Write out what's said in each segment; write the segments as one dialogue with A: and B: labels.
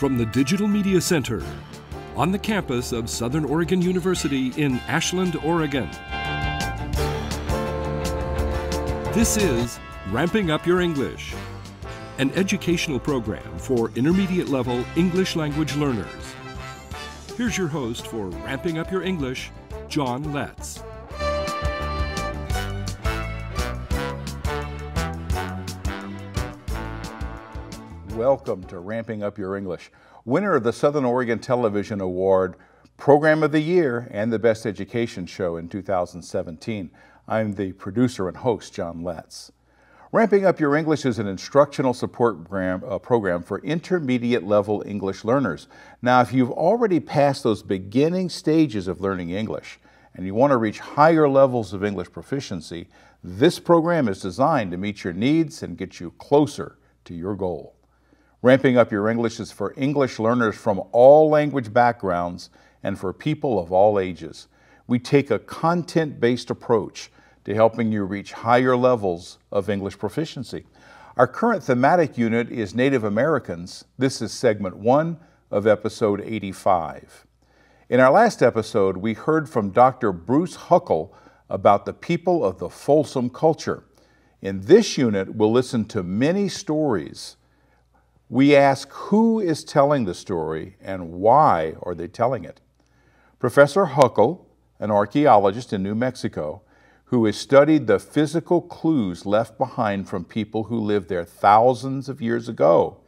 A: from the Digital Media Center on the campus of Southern Oregon University in Ashland, Oregon. This is Ramping Up Your English, an educational program for intermediate level English language learners. Here's your host for Ramping Up Your English, John Letts.
B: Welcome to Ramping Up Your English. Winner of the Southern Oregon Television Award, Program of the Year, and the Best Education Show in 2017. I'm the producer and host, John Letts. Ramping Up Your English is an instructional support program, uh, program for intermediate level English learners. Now, if you've already passed those beginning stages of learning English and you want to reach higher levels of English proficiency, this program is designed to meet your needs and get you closer to your goal. Ramping Up Your English is for English learners from all language backgrounds and for people of all ages. We take a content based approach to helping you reach higher levels of English proficiency. Our current thematic unit is Native Americans. This is segment one of episode 85. In our last episode, we heard from Dr. Bruce Huckell about the people of the Folsom culture. In this unit, we'll listen to many stories we ask who is telling the story and why are they telling it. Professor Huckell, an archaeologist in New Mexico, who has studied the physical clues left behind from people who lived there thousands of years ago,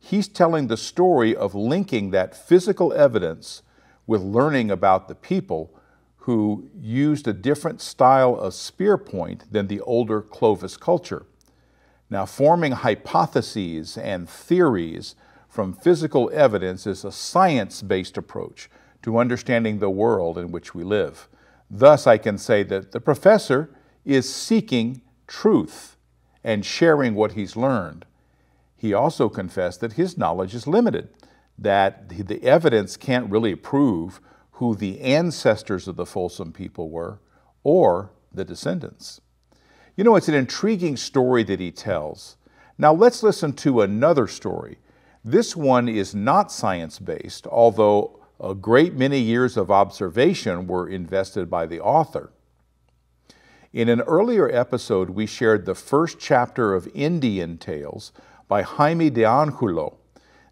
B: he's telling the story of linking that physical evidence with learning about the people who used a different style of spear point than the older Clovis culture. Now, forming hypotheses and theories from physical evidence is a science based approach to understanding the world in which we live. Thus, I can say that the professor is seeking truth and sharing what he's learned. He also confessed that his knowledge is limited, that the evidence can't really prove who the ancestors of the Folsom people were or the descendants. You know, it's an intriguing story that he tells. Now let's listen to another story. This one is not science based, although a great many years of observation were invested by the author. In an earlier episode, we shared the first chapter of Indian Tales by Jaime de Angulo.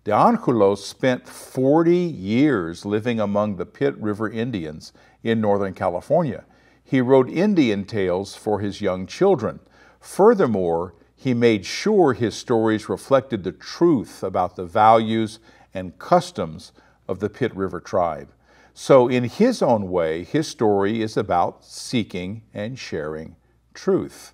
B: De Angulo spent 40 years living among the Pit River Indians in Northern California. He wrote Indian tales for his young children. Furthermore, he made sure his stories reflected the truth about the values and customs of the Pit River tribe. So, in his own way, his story is about seeking and sharing truth.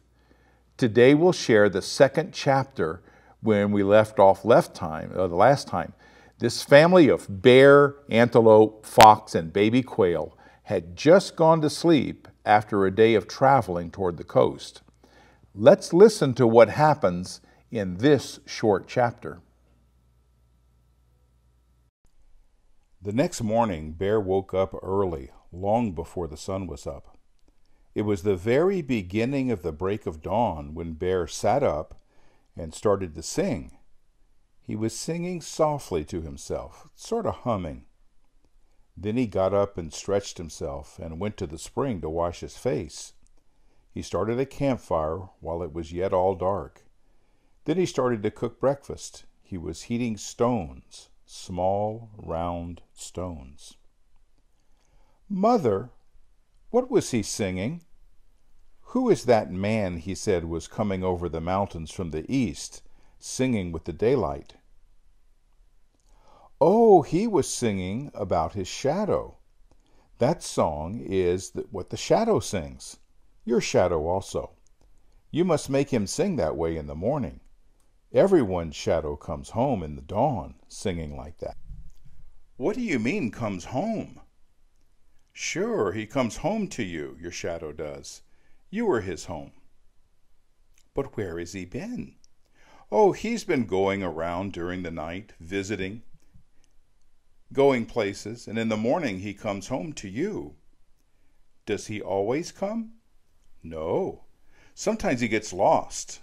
B: Today, we'll share the second chapter when we left off left time, uh, the last time. This family of bear, antelope, fox, and baby quail had just gone to sleep after a day of traveling toward the coast. Let's listen to what happens in this short chapter. The next morning, Bear woke up early, long before the sun was up. It was the very beginning of the break of dawn when Bear sat up and started to sing. He was singing softly to himself, sort of humming. Then he got up and stretched himself and went to the spring to wash his face. He started a campfire while it was yet all dark. Then he started to cook breakfast. He was heating stones, small, round stones. Mother, what was he singing? Who is that man, he said, was coming over the mountains from the east, singing with the daylight? Oh, he was singing about his shadow. That song is what the shadow sings. Your shadow also. You must make him sing that way in the morning. Everyone's shadow comes home in the dawn, singing like that. What do you mean, comes home? Sure, he comes home to you, your shadow does. You are his home. But where has he been? Oh, he's been going around during the night, visiting, going places, and in the morning he comes home to you. Does he always come? No. Sometimes he gets lost.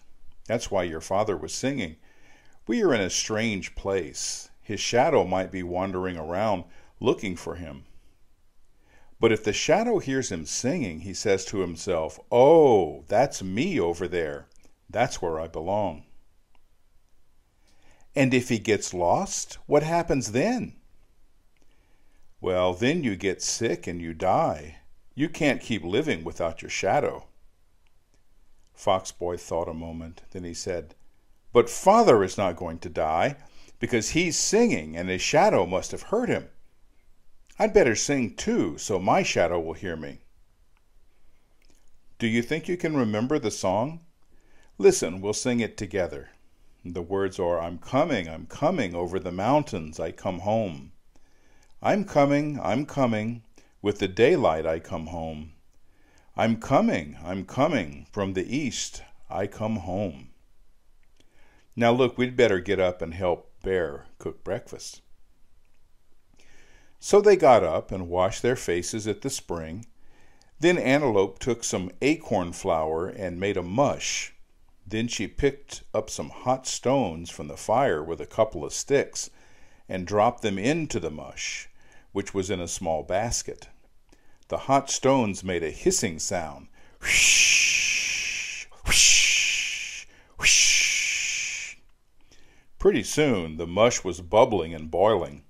B: That's why your father was singing. We are in a strange place. His shadow might be wandering around looking for him. But if the shadow hears him singing, he says to himself, Oh, that's me over there. That's where I belong. And if he gets lost, what happens then? Well, then you get sick and you die. You can't keep living without your shadow. Foxboy thought a moment. Then he said, But father is not going to die, because he's singing and his shadow must have heard him. I'd better sing too, so my shadow will hear me. Do you think you can remember the song? Listen, we'll sing it together. The words are I'm coming, I'm coming over the mountains, I come home. I'm coming, I'm coming, with the daylight I come home. I'm coming, I'm coming, from the east I come home. Now look, we'd better get up and help Bear cook breakfast. So they got up and washed their faces at the spring. Then Antelope took some acorn flour and made a mush. Then she picked up some hot stones from the fire with a couple of sticks and dropped them into the mush, which was in a small basket. The hot stones made a hissing sound. Whoosh, whoosh, whoosh. Pretty soon the mush was bubbling and boiling.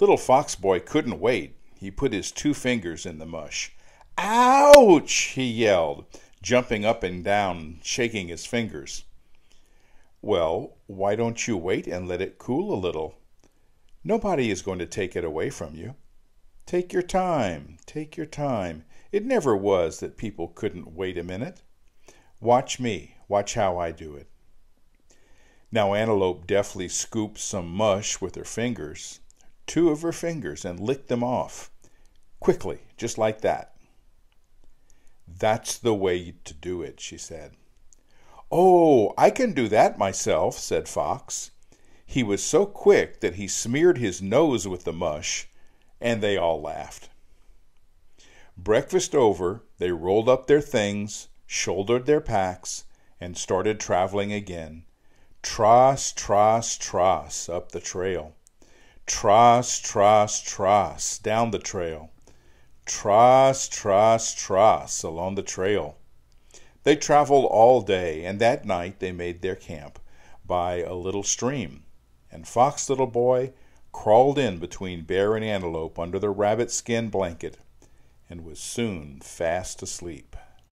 B: Little Fox Boy couldn't wait. He put his two fingers in the mush. Ouch! he yelled, jumping up and down, shaking his fingers. Well, why don't you wait and let it cool a little? Nobody is going to take it away from you. Take your time, take your time. It never was that people couldn't wait a minute. Watch me, watch how I do it. Now Antelope deftly scooped some mush with her fingers two of her fingers and lick them off. Quickly, just like that. That's the way to do it, she said. Oh, I can do that myself, said Fox. He was so quick that he smeared his nose with the mush, and they all laughed. Breakfast over, they rolled up their things, shouldered their packs, and started traveling again. Tross, tross, tross up the trail. Tross, tross, tross down the trail. Tross, tross, tross along the trail. They traveled all day, and that night they made their camp by a little stream. And Fox Little Boy crawled in between Bear and Antelope under the rabbit skin blanket and was soon fast asleep.